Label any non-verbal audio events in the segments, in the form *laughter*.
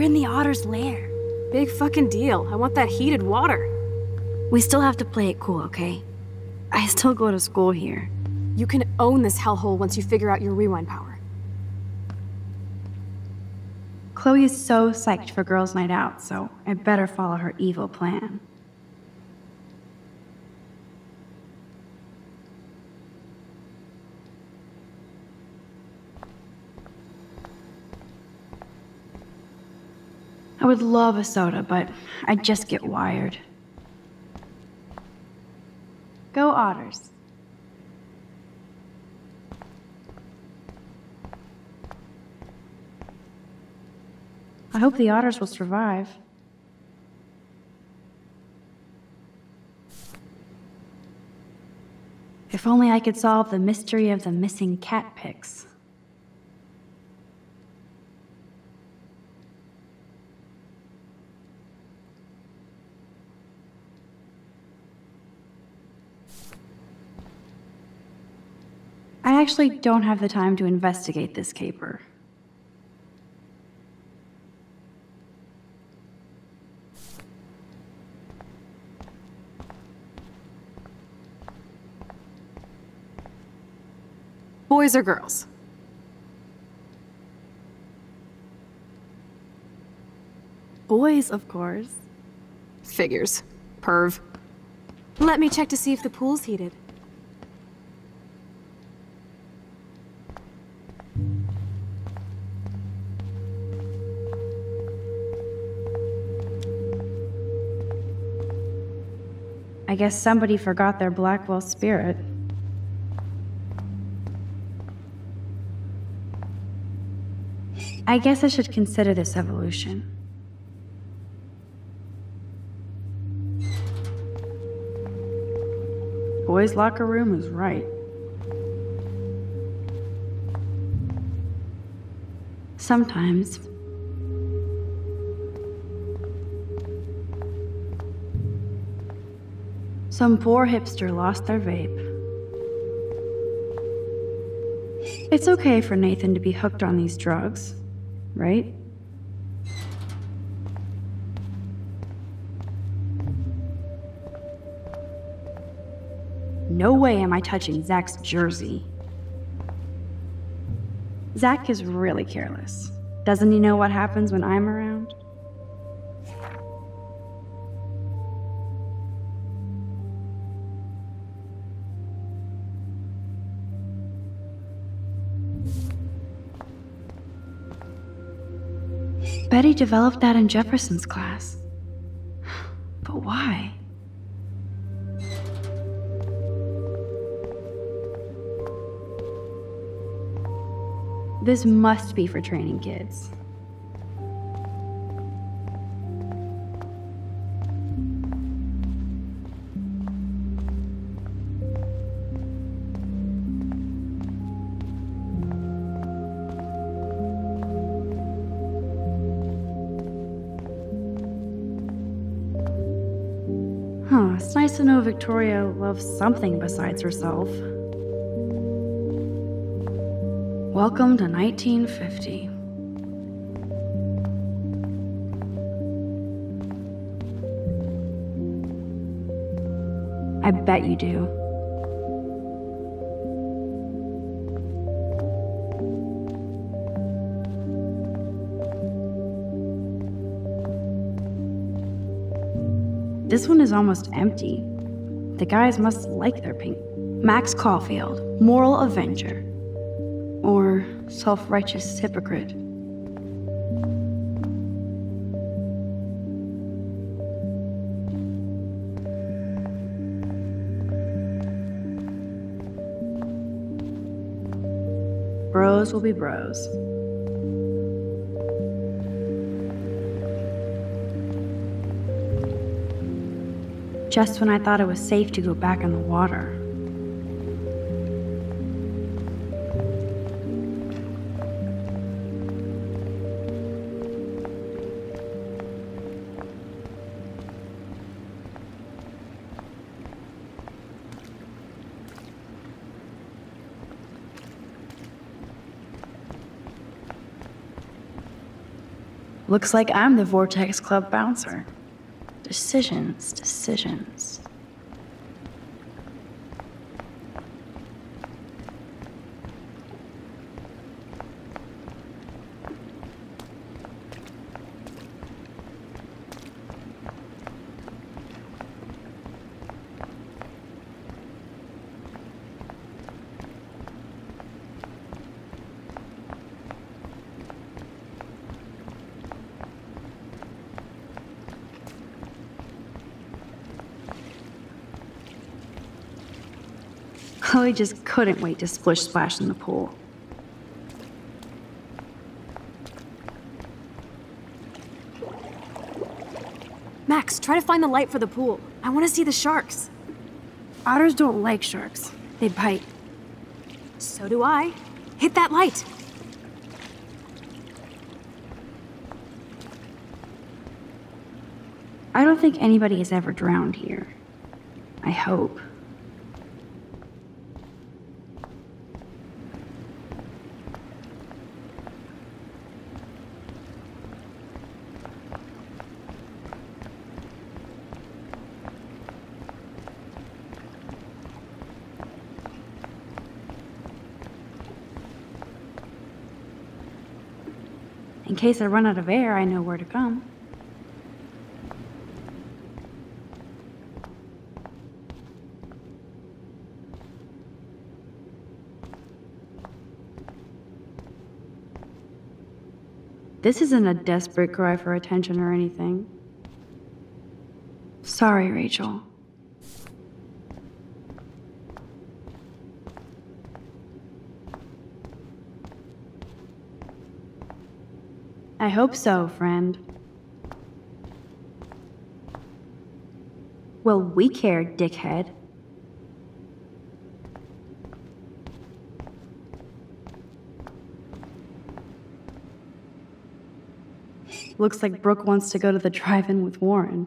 We're in the otter's lair. Big fucking deal. I want that heated water. We still have to play it cool, okay? I still go to school here. You can own this hellhole once you figure out your rewind power. Chloe is so psyched for girls' night out, so I better follow her evil plan. Would love a soda, but I just get wired. Go Otters. I hope the otters will survive. If only I could solve the mystery of the missing cat pics. I actually don't have the time to investigate this caper. Boys or girls? Boys, of course. Figures. Perv. Let me check to see if the pool's heated. I guess somebody forgot their Blackwell spirit. I guess I should consider this evolution. Boys' locker room is right. Sometimes. Some poor hipster lost their vape. It's okay for Nathan to be hooked on these drugs, right? No way am I touching Zach's jersey. Zach is really careless. Doesn't he know what happens when I'm around? Betty developed that in Jefferson's class. But why? This must be for training kids. It's nice to know Victoria loves something besides herself. Welcome to 1950. I bet you do. This one is almost empty. The guys must like their pink. Max Caulfield, Moral Avenger. Or self righteous hypocrite. Bros will be bros. just when I thought it was safe to go back in the water. Looks like I'm the Vortex Club bouncer. Decisions, decisions. Chloe just couldn't wait to splish splash in the pool. Max, try to find the light for the pool. I want to see the sharks. Otters don't like sharks. They bite. So do I. Hit that light. I don't think anybody has ever drowned here. I hope. In case I run out of air, I know where to come. This isn't a desperate cry for attention or anything. Sorry, Rachel. I hope so, friend. Well, we care, dickhead. Looks like Brooke wants to go to the drive-in with Warren.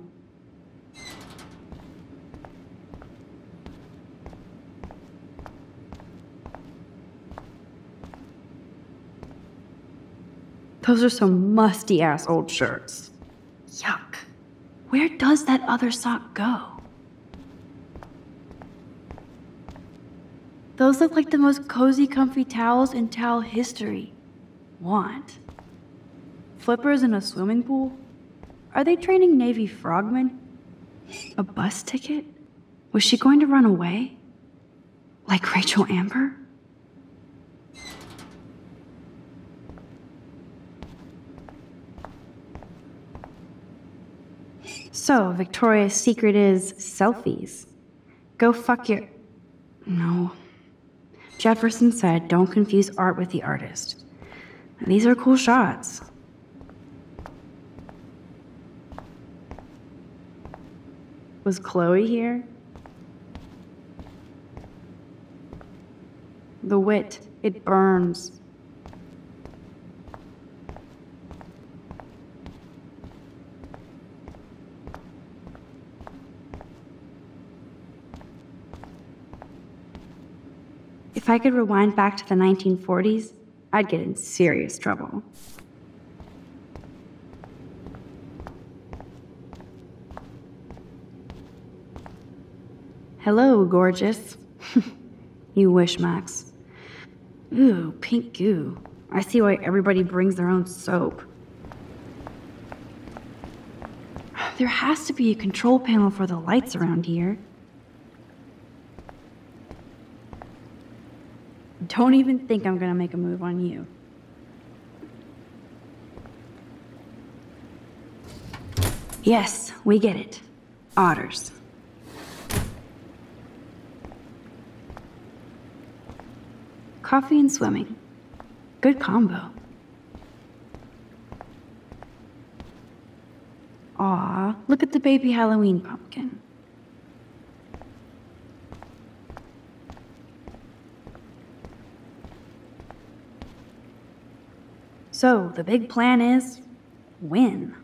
Those are some musty ass old shirts. Yuck. Where does that other sock go? Those look like the most cozy, comfy towels in towel history. Want? Flippers in a swimming pool? Are they training Navy frogmen? A bus ticket? Was she going to run away? Like Rachel Amber? So, Victoria's secret is selfies. Go fuck your. No. Jefferson said, don't confuse art with the artist. These are cool shots. Was Chloe here? The wit, it burns. If I could rewind back to the 1940s, I'd get in serious trouble. Hello, gorgeous. *laughs* you wish, Max. Ooh, pink goo. I see why everybody brings their own soap. There has to be a control panel for the lights around here. Don't even think I'm gonna make a move on you. Yes, we get it. Otters. Coffee and swimming. Good combo. Aw, look at the baby Halloween pumpkin. So, the big plan is win.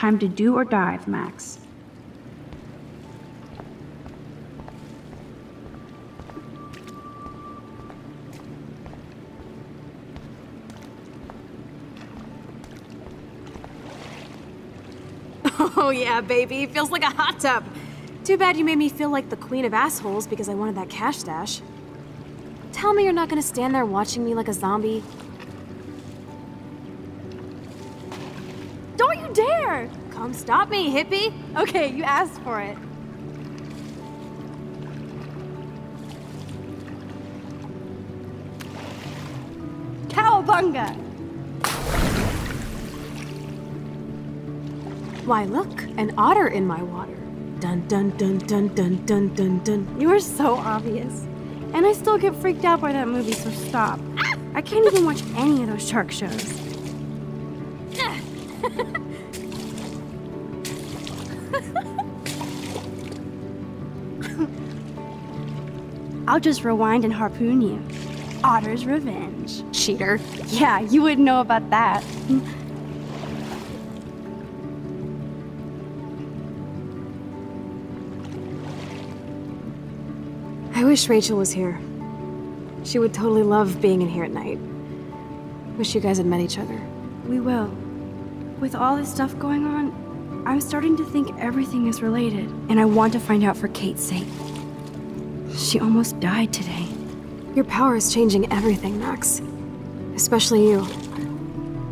Time to do or dive, Max. *laughs* Oh yeah, baby. Feels like a hot tub. Too bad you made me feel like the queen of assholes because I wanted that cash stash. Tell me you're not gonna stand there watching me like a zombie. Come stop me, hippie! Okay, you asked for it. Cowabunga! Why look, an otter in my water. Dun dun dun dun dun dun dun dun. You are so obvious. And I still get freaked out by that movie, so stop. I can't even watch any of those shark shows. I'll just rewind and harpoon you. Otter's revenge. Cheater. Yeah, you wouldn't know about that. I wish Rachel was here. She would totally love being in here at night. Wish you guys had met each other. We will. With all this stuff going on, I'm starting to think everything is related, and I want to find out for Kate's sake. She almost died today. Your power is changing everything, Max. Especially you.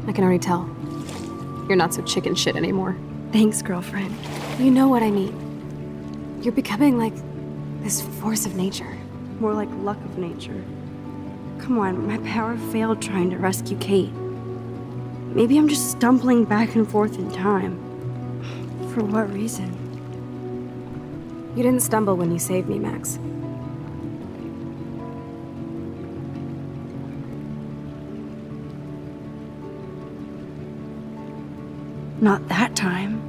I can already tell. You're not so chicken shit anymore. Thanks, girlfriend. You know what I mean. You're becoming like this force of nature. More like luck of nature. Come on, my power failed trying to rescue Kate. Maybe I'm just stumbling back and forth in time. For what reason? You didn't stumble when you saved me, Max. Not that time.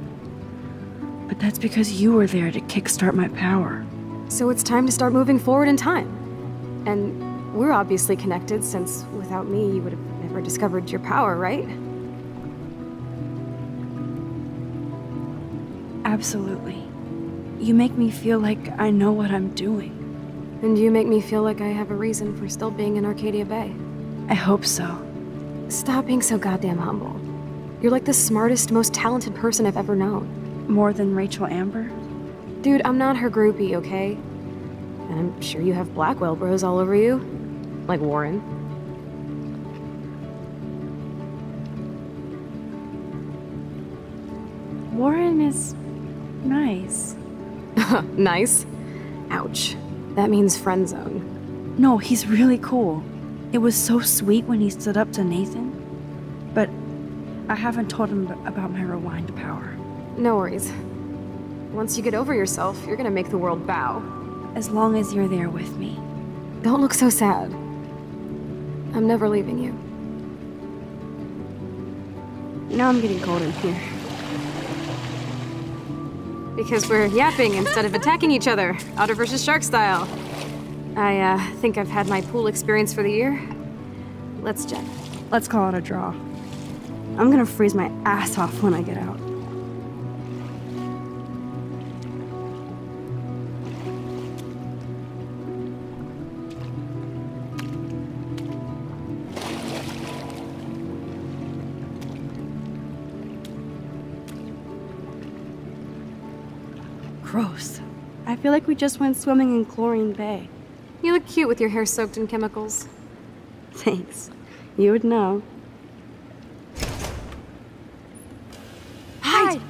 But that's because you were there to kickstart my power. So it's time to start moving forward in time. And we're obviously connected, since without me, you would have never discovered your power, right? Absolutely. You make me feel like I know what I'm doing. And you make me feel like I have a reason for still being in Arcadia Bay. I hope so. Stop being so goddamn humble. You're like the smartest, most talented person I've ever known. More than Rachel Amber? Dude, I'm not her groupie, okay? And I'm sure you have Blackwell bros all over you. Like Warren. Warren is. Nice? Ouch. That means friend zone. No, he's really cool. It was so sweet when he stood up to Nathan. But I haven't told him about my rewind power. No worries. Once you get over yourself, you're gonna make the world bow. As long as you're there with me. Don't look so sad. I'm never leaving you. Now I'm getting cold in here. Because we're yapping instead of attacking each other, otter versus shark style. I uh, think I've had my pool experience for the year. Let's jet. Let's call it a draw. I'm gonna freeze my ass off when I get out. Feel like we just went swimming in Chlorine Bay. You look cute with your hair soaked in chemicals. Thanks. You would know. Hide!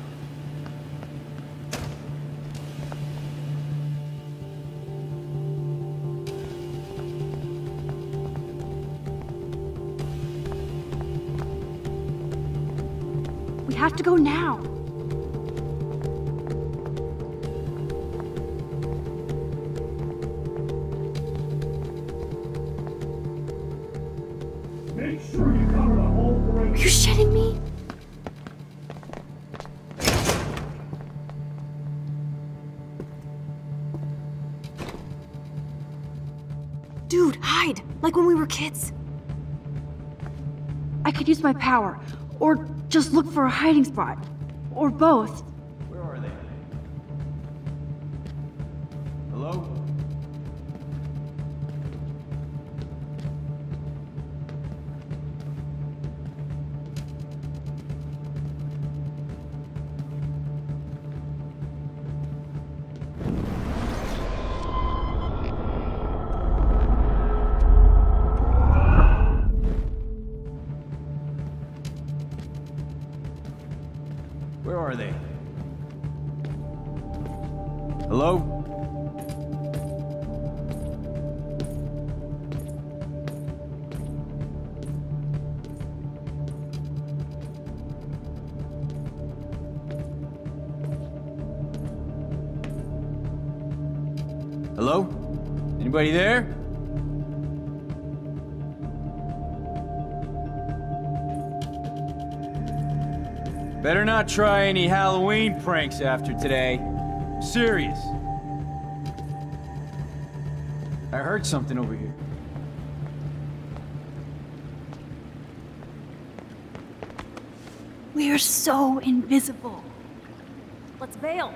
We have to go now. Dude, hide! Like when we were kids. I could use my power, or just look for a hiding spot. Or both. Anybody there? Better not try any Halloween pranks after today. Serious. I heard something over here. We are so invisible. Let's bail.